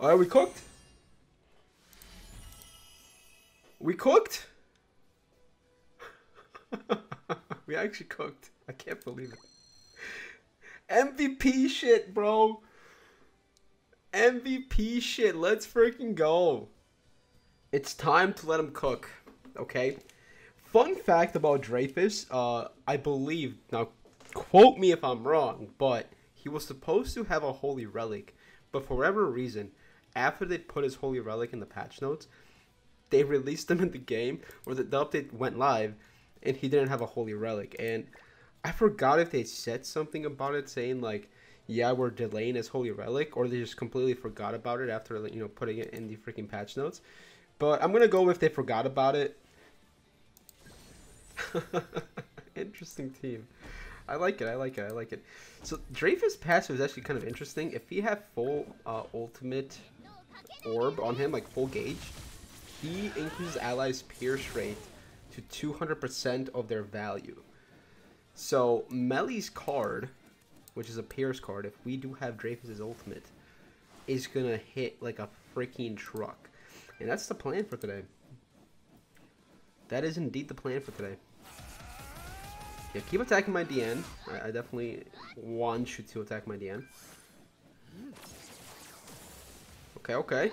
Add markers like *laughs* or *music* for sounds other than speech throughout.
Are we cooked? We cooked? *laughs* we actually cooked. I can't believe it. MVP shit, bro. MVP shit. Let's freaking go. It's time to let him cook. Okay. Fun fact about Dreyfus, uh, I believe now quote me if I'm wrong, but he was supposed to have a holy relic, but for whatever reason, after they put his holy relic in the patch notes, they released him in the game, or the, the update went live, and he didn't have a holy relic. And I forgot if they said something about it, saying like, "Yeah, we're delaying his holy relic," or they just completely forgot about it after you know putting it in the freaking patch notes. But I'm gonna go with they forgot about it. *laughs* Interesting team. I like it. I like it. I like it. So Dreyfus passive is actually kind of interesting. If he had full uh, ultimate orb on him, like full gauge, he increases allies' pierce rate to 200% of their value. So Meli's card, which is a pierce card, if we do have Dreyfus's ultimate, is gonna hit like a freaking truck. And that's the plan for today. That is indeed the plan for today. Yeah, keep attacking my DN. I, I definitely want you to attack my DN. Okay, okay.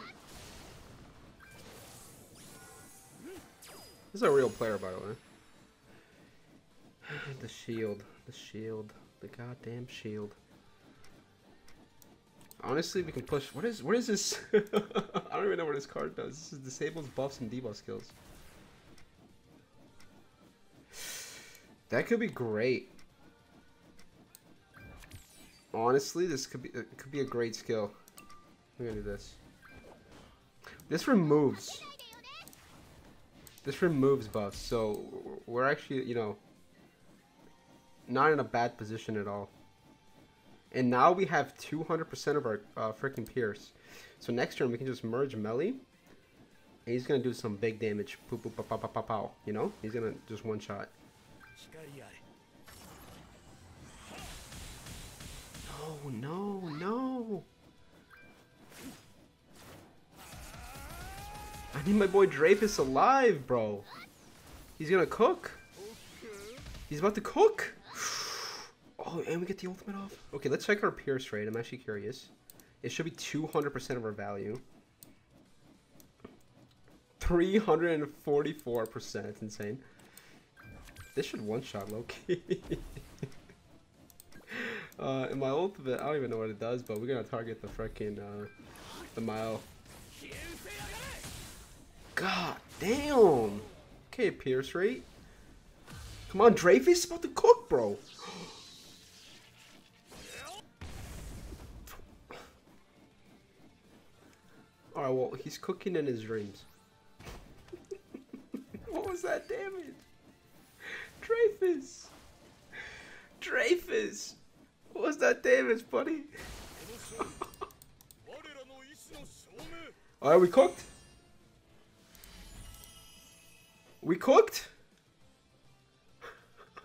This is a real player, by the way. *sighs* the shield. The shield. The goddamn shield. Honestly, we can push. What is what is this? *laughs* I don't even know what this card does. This is disables buffs and debuff skills. That could be great. Honestly, this could be could be a great skill. We're gonna do this. This removes. This removes buffs, so we're actually, you know, not in a bad position at all. And now we have 200% of our uh, freaking Pierce. So next turn we can just merge Meli. And he's to do some big damage. Pow, pow, pow, pow, pow, pow, you know? He's to just one shot. No, no, no. I need my boy Dreyfus alive, bro. He's gonna cook. He's about to cook. *sighs* Oh, and we get the ultimate off. Okay, let's check our pierce rate. I'm actually curious. It should be 200% of our value. 344%. It's insane. This should one-shot Loki. *laughs* uh, in my ultimate, I don't even know what it does, but we're gonna target the freaking, uh, the mile. God damn. Okay, pierce rate. Come on, Dreyfus about to cook, bro. *gasps* Alright, well, he's cooking in his dreams. *laughs* what was that damage? Dreyfus! Dreyfus! What was that damage, buddy? Alright, *laughs* we cooked? We cooked?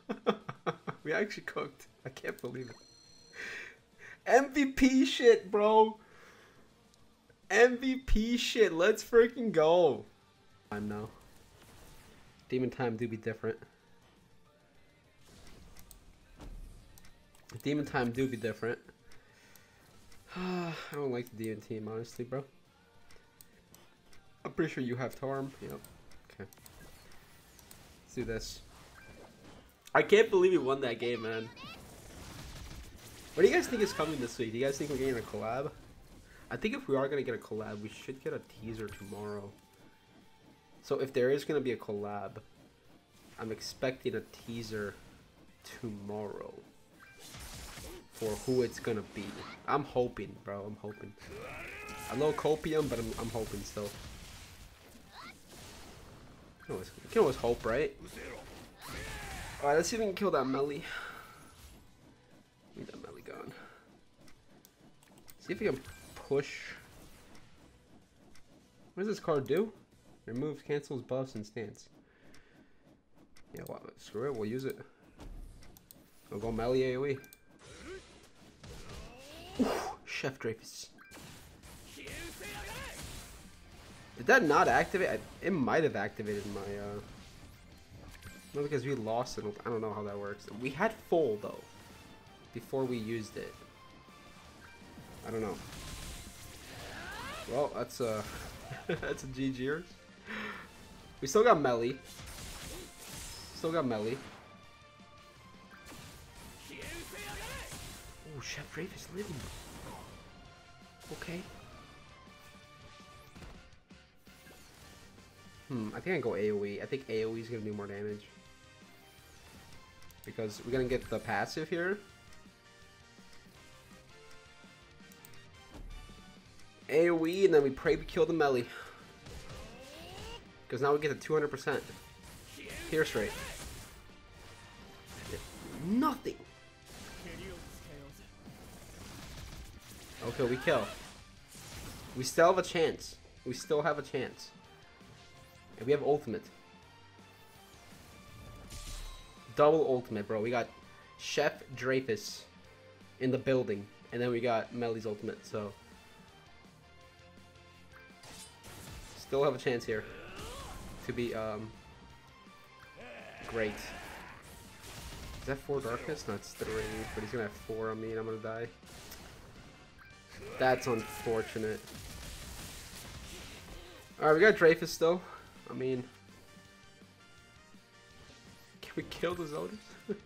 *laughs* we actually cooked. I can't believe it. MVP shit, bro. MVP shit. Let's freaking go. I know. Demon time do be different. Demon time do be different. *sighs* I don't like the demon team, honestly, bro. I'm pretty sure you have Tarm. Yep. Okay. Let's do this. I can't believe we won that game, man. What do you guys think is coming this week? Do you guys think we're getting a collab? I think if we are going to get a collab, we should get a teaser tomorrow. So if there is going to be a collab, I'm expecting a teaser tomorrow for who it's to be. I'm hoping, bro. I'm hoping. A little copium, but I'm, I'm hoping still. You can, always, you can always hope, right? Alright, let's see if we can kill that Meli. Need that Meli gone. See if we can push. What does this card do? Removes, cancels, buffs, and stance. Yeah, well, screw it, we'll use it. We'll go Meli AoE. Chef Dreyfus. Did that not activate? It might have activated my, uh... No, because we lost it. I don't know how that works. We had full, though. Before we used it. I don't know. Well, that's a... *laughs* that's a GG'ers. We still got Meli. Still got Meli. Oh, Chef Rafe is living. Okay. Hmm, I think I go AoE. I think AoE is gonna do more damage. Because we're gonna get the passive here. AoE, and then we pray we kill the melee. Because now we get the 200%. Pierce rate. Nothing. Okay, we kill. We still have a chance. We still have a chance. And we have ultimate. Double ultimate, bro. We got Chef Dreyfus in the building. And then we got Meli's ultimate, so... Still have a chance here to be um, great. Is that four darkness? No, it's three, but he's gonna have four on me and I'm gonna die. That's unfortunate. Alright, we got Dreyfus still. I mean... Can we kill the Zeldris? *laughs*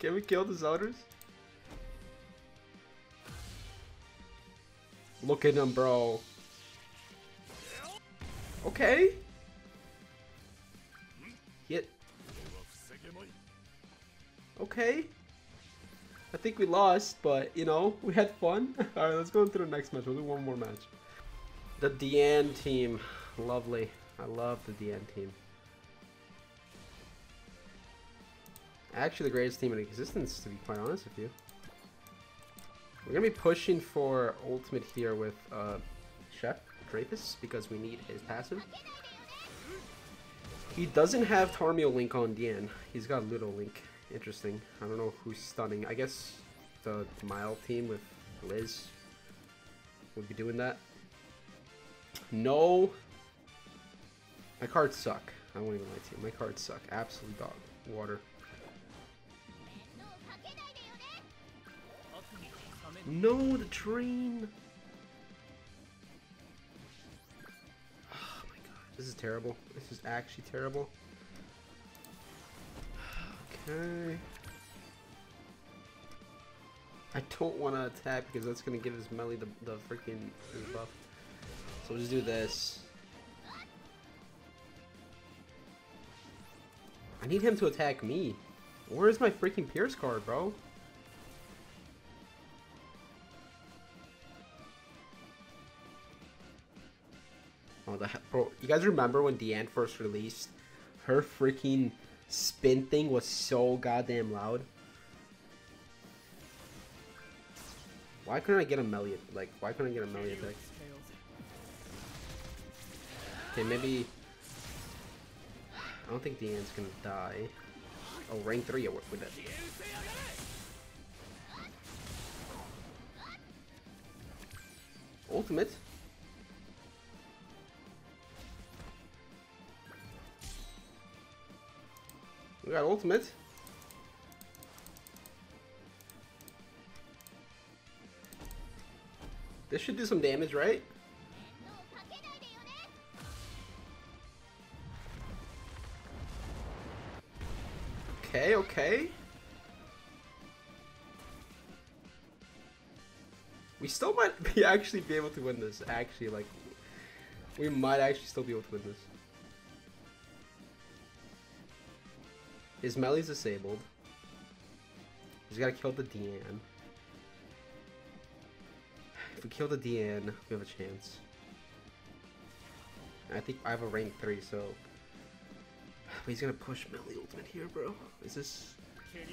Can we kill the Zeldris? Look at him, bro. Okay. Hit. Okay. I think we lost, but, you know, we had fun. *laughs* Alright, let's go into the next match. We'll do one more match. The Diane team. Lovely. I love the Diane team. Actually, the greatest team in existence, to be quite honest with you. We're going to be pushing for ultimate here with uh, Chef. Dreyfus because we need his passive. He doesn't have Tarmiel Link on Diane. He's got Little Link. Interesting. I don't know who's stunning. I guess the Mile team with Liz would be doing that. No. My cards suck. I won't even lie to you. My cards suck. Absolute dog. Water. No, the train. *sighs* Oh my god. This is terrible. This is actually terrible. Okay. I don't want to attack because that's going to give his melee the, the freaking buff. So we'll just do this. I need him to attack me. Where's my freaking Pierce card, bro? Oh, the bro, you guys remember when Diane first released? Her freaking spin thing was so goddamn loud. Why couldn't I get a melee? Like, why couldn't I get a melee attack? Okay, maybe. I don't think Diane's gonna die. Oh, rank three with it. Ultimate. We got ultimate. This should do some damage, right? Okay, okay. We still might *laughs* be actually be able to win this. Actually, like, we might actually still be able to win this. His melee's disabled. He's gotta kill the Diane. If we kill the Diane, we have a chance. I think I have a rank 3, so... But he's gonna push Melee ultimate here, bro. Is this... We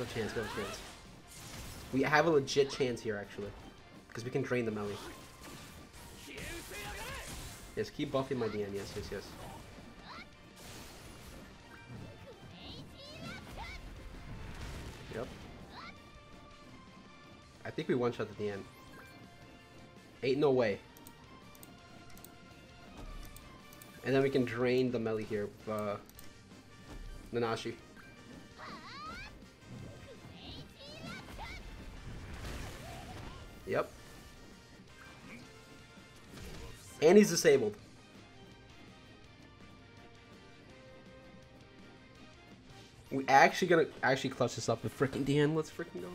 have a chance, we have a chance. We have a legit chance here, actually. Because we can drain the Melee. Yes, keep buffing my Diane, yes, yes, yes. Think we one-shot at the end. Ain't no way. And then we can drain the melee here with uh, Nanashi. Yep. And he's disabled. We actually gonna actually clutch this up with freaking Diane. Let's freaking go.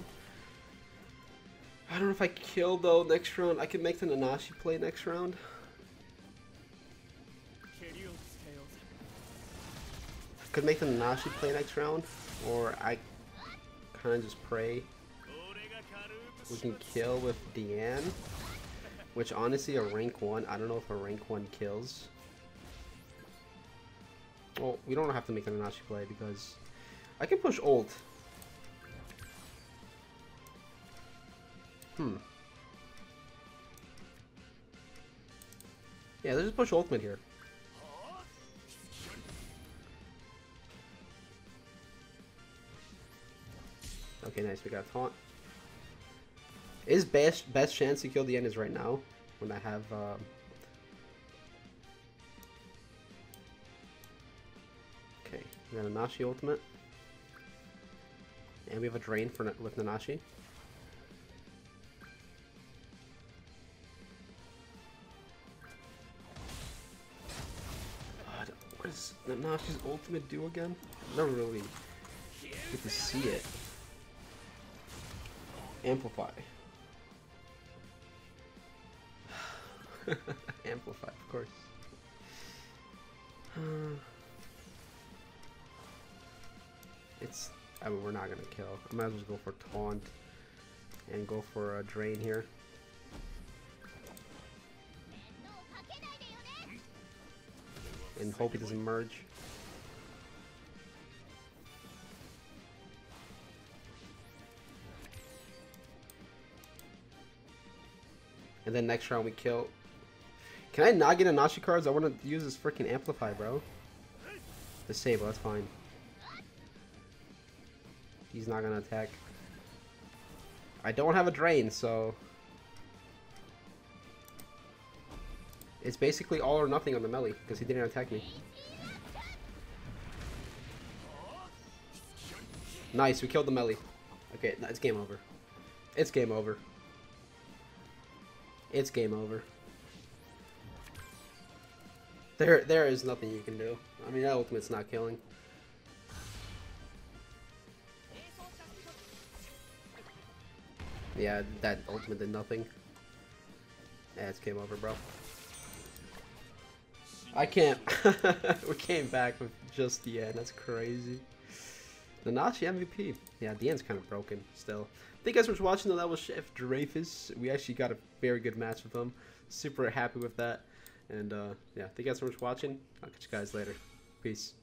I don't know if I kill though next round. I can make the Nanashi play next round. Could make the Nanashi play next round, or I kind of just pray we can kill with Diane. Which honestly, a rank 1, I don't know if a rank 1 kills. Well, we don't have to make the Nanashi play because I can push ult. Yeah, let's just push ultimate here. Okay, nice. We got taunt. Is best best chance to kill the end is right now when I have. Um... Okay, we got Nanashi ultimate, and we have a drain for with Nanashi. What does Nanashi's ultimate do again? Don't really get to see it. Amplify. *sighs* Amplify, of course. *sighs* it's. I mean, we're not gonna kill. I might as well go for taunt and go for a drain here. And hope it doesn't merge. And then next round we kill can I not get Nanashi cards? I want to use this freaking Amplify, bro. Disable, that's fine. He's not to attack. I don't have a Drain, so... It's basically all or nothing on the melee, because he didn't attack me. Nice, we killed the melee. Okay, it's game over. It's game over. It's game over. There, there is nothing you can do. I mean, that ultimate's not killing. Yeah, that ultimate did nothing. Yeah, it's game over, bro. I can't. *laughs* we came back with just the end. That's crazy. The Nachi MVP. Yeah, the end's kind of broken still. Thank you guys for watching. That was Chef Dreyfus. We actually got a very good match with him. Super happy with that. And uh, yeah, thank you guys so much for watching. I'll catch you guys later. Peace.